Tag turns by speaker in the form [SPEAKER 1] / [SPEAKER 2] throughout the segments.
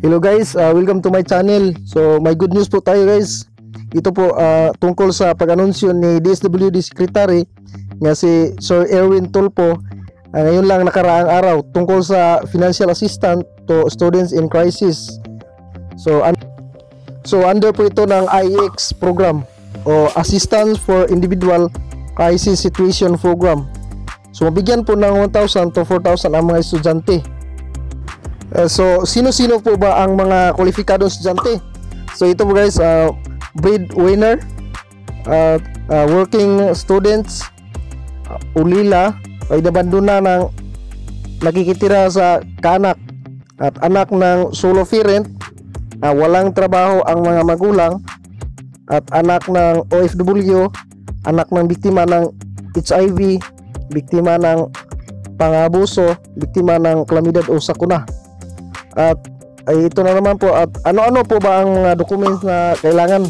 [SPEAKER 1] Hello guys, uh, welcome to my channel. So may good news po tayo guys. Ito po uh, tungkol sa pag-anunsyo ni DSWD Secretary nga si Sir Erwin Tulpo uh, ngayon lang nakaraang araw tungkol sa financial assistance to students in crisis. So un- so under po ito ng IX program o Assistance for Individual Crisis Situation Program. So mabigyan po ng 1,000 to 4,000 ang mga estudyante. Uh, so, sino-sino po ba ang mga kwalipikadong estudyante? So, ito po guys, uh, breadwinner, uh, uh, working students, uh, ulila, ay nabanduna ng nakikitira sa kaanak at anak ng solo parent, uh, walang trabaho ang mga magulang, at anak ng OFW, anak ng biktima ng HIV, biktima ng pangabuso, biktima ng kalamidad o sakuna. At ay ito na naman po at ano-ano po ba ang mga documents na kailangan?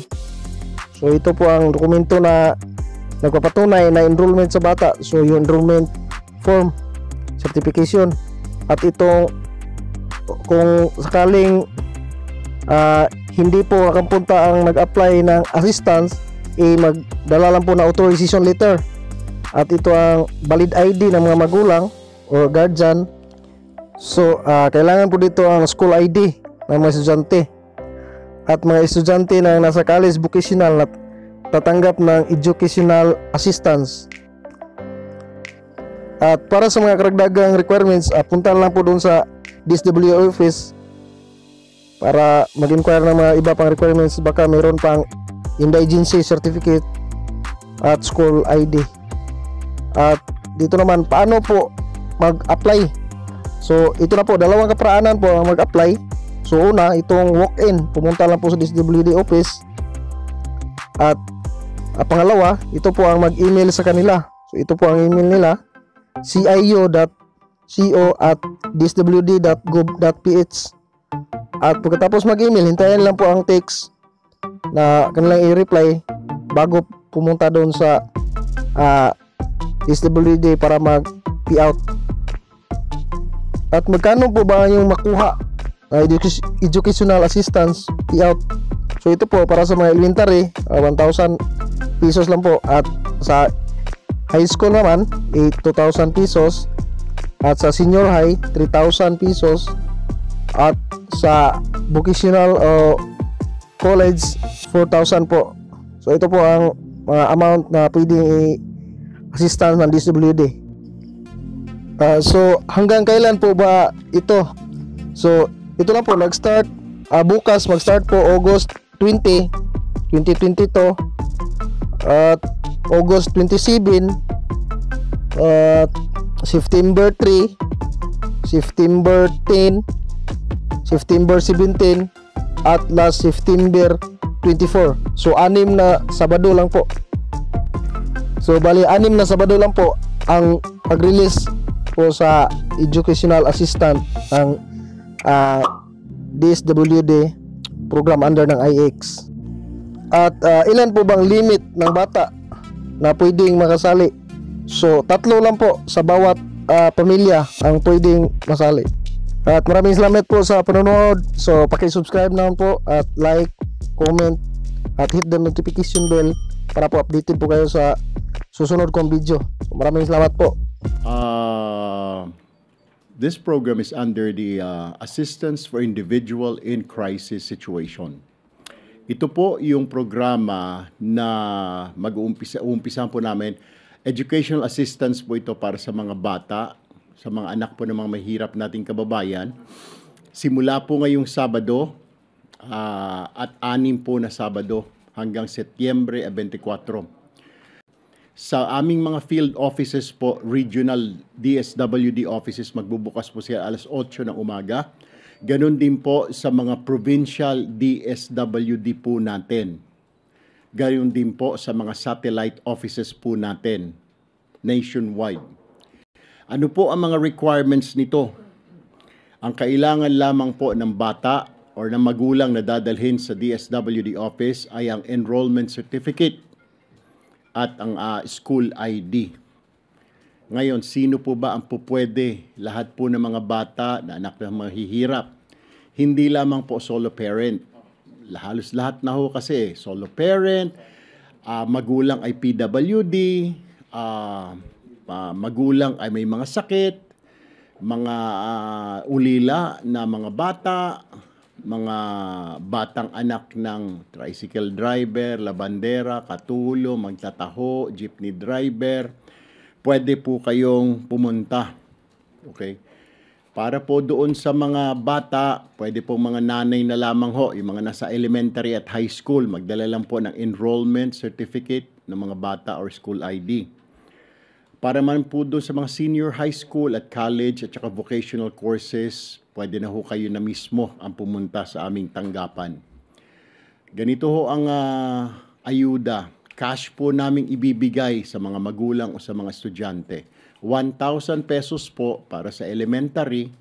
[SPEAKER 1] So ito po ang dokumento na nagpapatunay na enrollment sa bata. So yung enrollment form, certification at ito kung sakaling uh, hindi po nakapunta ang nag-apply ng assistance eh magdala lang po na authorization letter at ito ang valid ID ng mga magulang or guardian So, uh, kailangan po dito ang school ID ng mga estudyante. At mga estudyante na nasa college vocational na tatanggap ng educational assistance. At para sa mga karagdagang requirements, uh, punta lang po doon sa DSW office para mag-inquire ng mga iba pang requirements. Baka mayroon pang indigency certificate at school ID. At dito naman, paano po mag-apply So, ito na po, dalawang kapraanan po ang mag-apply. So, una, itong walk-in. Pumunta lang po sa DSWD office. At uh, pangalawa, ito po ang mag-email sa kanila. So, ito po ang email nila. cio.co at dswd.gov.ph At pagkatapos mag-email, hintayin lang po ang text na kanilang i-reply bago pumunta doon sa uh, DSWD para mag-p-out. At magkano po ba yung makuha uh, educational assistance payout? So ito po para sa mga elementary, uh, 1,000 pesos lang po at sa high school naman, 2,000 pesos at sa senior high, 3,000 pesos at sa vocational o uh, college, 4,000 po. So ito po ang mga uh, amount na pwedeng i-assistance ng DSWD. Uh, so hanggang kailan po ba ito? So ito lang po nag-start uh, bukas mag-start po August 20 2022 at uh, August 27 at uh, September 3 September 10 September 17 at last September 24 so anim na Sabado lang po. So bali anim na Sabado lang po ang pag-release po sa educational assistant ng uh, DSWD program under ng IX. At uh, ilan po bang limit ng bata na pwedeng makasali? So, tatlo lang po sa bawat uh, pamilya ang pwedeng masali. At maraming salamat po sa panonood. So, paki-subscribe naman po at like, comment at hit the notification bell para po updated po kayo sa susunod kong video. So, maraming salamat po.
[SPEAKER 2] Uh, this program is under the uh, Assistance for Individual in Crisis Situation. Ito po yung programa na mag-uumpisa uumpisa po namin. Educational assistance po ito para sa mga bata, sa mga anak po ng mga mahirap nating kababayan. Simula po ngayong Sabado uh, at anim po na Sabado hanggang Setyembre 24 sa aming mga field offices po, regional DSWD offices, magbubukas po siya alas 8 ng umaga. Ganon din po sa mga provincial DSWD po natin. Ganon din po sa mga satellite offices po natin nationwide. Ano po ang mga requirements nito? Ang kailangan lamang po ng bata or ng magulang na dadalhin sa DSWD office ay ang enrollment certificate at ang uh, school ID. Ngayon, sino po ba ang pupwede? Lahat po ng mga bata na anak ng mahihirap. Hindi lamang po solo parent. Halos lahat na ho kasi solo parent, ah, magulang ay PWD, ah, ah, magulang ay may mga sakit, mga ah, ulila na mga bata, mga batang anak ng tricycle driver, labandera, katulo, magtataho, jeepney driver, pwede po kayong pumunta. Okay? Para po doon sa mga bata, pwede po mga nanay na lamang ho, yung mga nasa elementary at high school, magdala lang po ng enrollment certificate ng mga bata or school ID. Para man po doon sa mga senior high school at college at saka vocational courses, pwede na ho kayo na mismo ang pumunta sa aming tanggapan. Ganito ho ang ah, ayuda. Cash po naming ibibigay sa mga magulang o sa mga estudyante. 1,000 pesos po para sa elementary,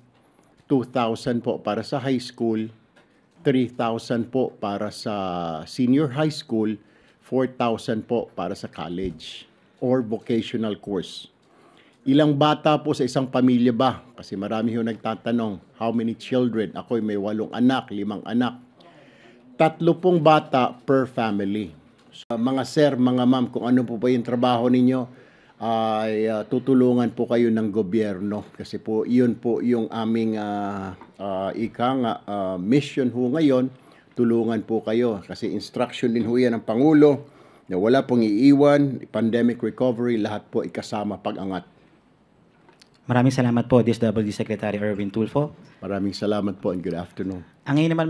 [SPEAKER 2] 2,000 po para sa high school, 3,000 po para sa senior high school, 4,000 po para sa college or vocational course. Ilang bata po sa isang pamilya ba? Kasi marami ho nagtatanong, how many children? Ako'y may walong anak, limang anak. Tatlo pong bata per family. So, mga sir, mga ma'am, kung ano po ba yung trabaho ninyo, ay ah, tutulungan po kayo ng gobyerno. Kasi po, iyon po yung aming ah, ah, ika ah, mission ho ngayon. Tulungan po kayo. Kasi instruction din ho yan ng Pangulo na wala pong iiwan, pandemic recovery, lahat po ikasama pag-angat.
[SPEAKER 3] Maraming salamat po, DSWD Secretary Erwin Tulfo.
[SPEAKER 2] Maraming salamat po and good afternoon.
[SPEAKER 3] Ang ngayon naman